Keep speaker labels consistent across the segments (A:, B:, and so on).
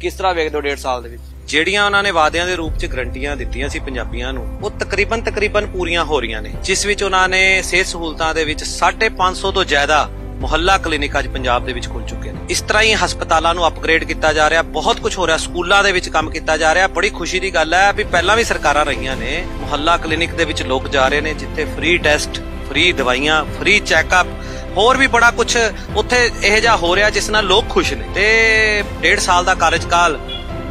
A: ਕਿਸ ਤਰ੍ਹਾਂ ਵੇਖਦੇ ਹੋ ਡੇਢ ਸਾਲ ਦੇ ਵਿੱਚ?
B: ਜਿਹੜੀਆਂ ਉਹਨਾਂ ਨੇ ਵਾਅਦਿਆਂ ਦੇ ਰੂਪ 'ਚ ਗਰੰਟੀਆਂ ਦਿੱਤੀਆਂ ਸੀ ਪੰਜਾਬੀਆਂ ਨੂੰ, ਉਹ ਤਕਰੀਬਨ ਤਕਰੀਬਨ ਪੂਰੀਆਂ ਹੋ ਰਹੀਆਂ ਨੇ, ਜਿਸ ਵਿੱਚ ਉਹਨਾਂ ਨੇ ਸਿਹਤ ਸਹੂਲਤਾਂ ਦੇ ਵਿੱਚ 550 ਤੋਂ ਜ਼ਿਆਦਾ ਮੁਹੱਲਾ ਕਲੀਨਿਕ ਅੱਜ ਪੰਜਾਬ ਦੇ ਵਿੱਚ ਖੁੱਲ ਚੁੱਕੇ ਨੇ। ਇਸ ਤਰ੍ਹਾਂ ਹੀ ਹਸਪਤਾਲਾਂ ਨੂੰ ਅਪਗ੍ਰੇਡ ਕੀਤਾ ਜਾ ਰਿਹਾ, ਬਹੁਤ ਕੁਝ ਹੋ ਰਿਹਾ, ਸਕੂਲਾਂ ਦੇ ਵਿੱਚ ਕੰਮ ਕੀਤਾ ਜਾ ਰਿਹਾ, ਬੜੀ ਖੁਸ਼ੀ ਦੀ ਗੱਲ ਹੈ ਵੀ ਪਹਿਲਾਂ ਵੀ ਸਰਕਾਰਾਂ ਰਹੀਆਂ ਨੇ, ਮੁਹੱਲਾ ਕਲੀਨਿਕ ਦੇ ਵਿੱਚ ਲੋਕ ਜਾ ਰਹੇ ਨੇ, ਜਿੱਥੇ ਫ੍ਰੀ ਟੈਸਟ ਫ੍ਰੀ ਦਵਾਈਆਂ ਫ੍ਰੀ ਚੈੱਕਅਪ ਹੋਰ ਵੀ ਬੜਾ ਕੁਝ ਉੱਥੇ ਇਹ ਜਿਹਾ ਹੋ ਰਿਹਾ ਜਿਸ ਨਾਲ ਲੋਕ ਖੁਸ਼ ਨੇ। ਤੇ ਡੇਢ ਸਾਲ ਦਾ ਕਾਰਜਕਾਲ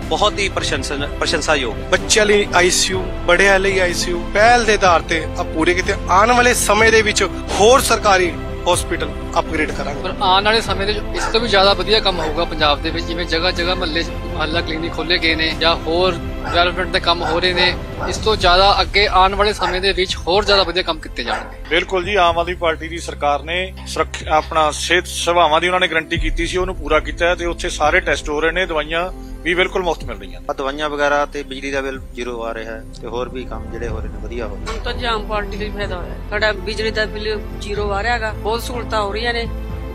B: ਬਹੁਤ ਹੀ ਪ੍ਰਸ਼ੰਸਾਯੋਗ।
C: ਬੱਚਿਆਂ ਲਈ ਆਈਸੀਯੂ ਬੜਿਆਂ ਲਈ ਆਈਸੀਯੂ ਪਹਿਲ ਦੇ ਆਧਾਰ ਤੇ ਆ ਪੂਰੇ ਕੀਤੇ ਆਉਣ ਵਾਲੇ ਸਮੇਂ ਦੇ ਵਿੱਚ ਹੋਰ ਸਰਕਾਰੀ ਹਸਪੀਟਲ ਅਪਗ੍ਰੇਡ ਕਰਾਂਗੇ।
D: ਪਰ ਆਉਣ ਵਾਲੇ ਸਮੇਂ ਦੇ ਇਸ ਤੋਂ ਵੀ ਜ਼ਿਆਦਾ ਵਧੀਆ ਕੰਮ ਹੋਊਗਾ ਪੰਜਾਬ ਦੇ ਵਿੱਚ ਜਿਵੇਂ ਜਗ੍ਹਾ ਜਗ੍ਹਾ ਮਹੱਲੇ ਮੁਹੱਲਾ ਕਲੀਨਿਕ ਖੋਲੇ ਗਏ ਨੇ ਜਾਂ ਹੋਰ ਡਿਵੈਲਪਮੈਂਟ ਦੇ ਕੰਮ ਹੋ ਰਹੇ ਨੇ ਇਸ ਤੋਂ ਜ਼ਿਆਦਾ ਅੱਗੇ ਆਉਣ ਵਾਲੇ ਸਮੇਂ ਦੇ ਵਿੱਚ ਹੋਰ ਜ਼ਿਆਦਾ ਵਧੀਆ ਕੰਮ ਕੀਤੇ ਜਾਣਗੇ।
E: ਬਿਲਕੁਲ ਜੀ ਆਮ ਆਦਮੀ ਪਾਰਟੀ ਦੀ ਸਰਕਾਰ ਨੇ ਆਪਣਾ ਸਿਹਤ ਸੇਵਾਵਾਂ ਦੀ ਉਹਨਾਂ ਨੇ ਗਰੰਟੀ ਕੀਤੀ ਸੀ ਉਹਨੂੰ ਪੂਰਾ ਕੀਤਾ ਤੇ ਉੱਥੇ ਸਾਰੇ ਟੈਸਟ ਹੋ ਰਹੇ ਨੇ ਦਵਾਈਆਂ ਵੀ ਬਿਲਕੁਲ ਮੁਫਤ ਮਿਲ ਰਹੀਆਂ ਨੇ।
B: ਦਵਾਈਆਂ ਵਗੈਰਾ ਤੇ ਬਿਜਲੀ ਦਾ ਬਿੱਲ ਜ਼ੀਰੋ ਆ ਰਿਹਾ ਹੈ ਤੇ ਹੋਰ ਵੀ ਕੰਮ ਜਿਹੜੇ ਹੋ ਰਹੇ ਨੇ ਵਧੀਆ ਹੋ ਰਹੇ ਨੇ।
F: ਤਾਂ ਜਾਮ ਪਾਰਟੀ ਲਈ ਫਾਇਦਾ ਹੋਇਆ। ਸਾਡਾ ਬਿਜਲੀ ਦਾ ਬਿੱਲ ਜ਼ੀਰੋ ਆ ਰਿਹਾ ਹੈਗਾ ਬਹੁਤ ਸਹੂਲਤਾਂ ਹੋ ਰਹੀਆਂ ਨੇ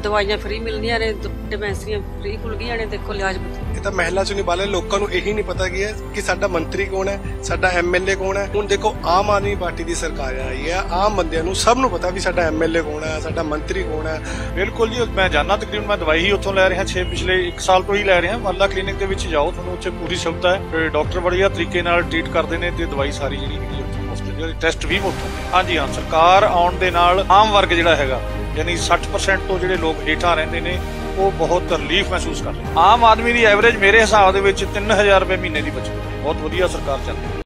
F: ਦਵਾਈਆਂ ਫ੍ਰੀ ਮਿਲਦੀਆਂ ਨੇ ਡਿਸਪੈਂਸਰੀਆਂ ਫ੍ਰੀ ਖੁੱਲ ਗਈਆਂ ਨੇ ਦੇਖੋ ਇਲਾਜ
C: ਤਾਂ ਮਹਿਲਾ ਚੋਂ ਨਿਭਾਲੇ ਲੋਕਾਂ ਨੂੰ ਇਹੀ ਨਹੀਂ ਪਤਾ ਕੀ ਕਿ ਸਾਡਾ ਮੰਤਰੀ ਕੌਣ ਹੈ, ਸਾਡਾ ਐਮਐਲਏ ਕੌਣ ਹੈ। ਹੁਣ ਦੇਖੋ, ਆਮ ਆਦਮੀ ਪਾਰਟੀ ਦੀ ਸਰਕਾਰ ਆਈ ਹੈ। ਆਮ ਬੰਦਿਆਂ ਨੂੰ ਸਭ ਨੂੰ ਪਤਾ ਵੀ ਸਾਡਾ ਐਮਐਲਏ ਕੌਣ ਹੈ, ਸਾਡਾ ਮੰਤਰੀ ਕੌਣ ਹੈ।
E: ਬਿਲਕੁਲ ਜੀ, ਮੈਂ ਜਾਣਾ ਤਕਰੀਬਨ ਮੈਂ ਦਵਾਈ ਹੀ ਉੱਥੋਂ ਲੈ ਰਿਹਾ 6 ਪਿਛਲੇ 1 ਸਾਲ ਤੋਂ ਹੀ ਲੈ ਰਿਹਾ। ਮੱਲਾ ਕਲੀਨਿਕ ਦੇ ਵਿੱਚ ਜਾਓ, ਤੁਹਾਨੂੰ ਉੱਥੇ ਪੂਰੀ ਸੁਵਿਧਾ ਹੈ। ਡਾਕਟਰ ਵਧੀਆ ਤਰੀਕੇ ਨਾਲ ਟ੍ਰੀਟ ਕਰਦੇ ਨੇ ਤੇ ਦਵਾਈ ਸਾਰੀ ਜਿਹੜੀ ਹੈਗੀ ਉੱਥੇ ਮੁਫਤ ਜਿਹੜੀ ਟੈਸਟ ਵੀ ਮੁਫਤ ਹਾਂਜੀ ਹਾਂ, ਸਰਕਾਰ ਆਉਣ ਦੇ ਨਾਲ ਆਮ ਵਰਗ ਜਿਹੜਾ ਹੈਗਾ, ਯਾਨੀ 60% ਤੋਂ ਜਿਹੜੇ ਲੋਕ ਹੇਠਾਂ ਰਹਿੰਦੇ ਨੇ ਉਹ ਬਹੁਤ ਰਿਲੀਫ ਮਹਿਸੂਸ ਕਰ ਰਹੇ ਆਮ ਆਦਮੀ ਦੀ ਐਵਰੇਜ ਮੇਰੇ ਹਿਸਾਬ ਦੇ ਵਿੱਚ 3000 ਰੁਪਏ ਮਹੀਨੇ ਦੀ ਬਚਤ ਬਹੁਤ ਵਧੀਆ ਸਰਕਾਰ ਚੱਲ ਰਹੀ ਹੈ।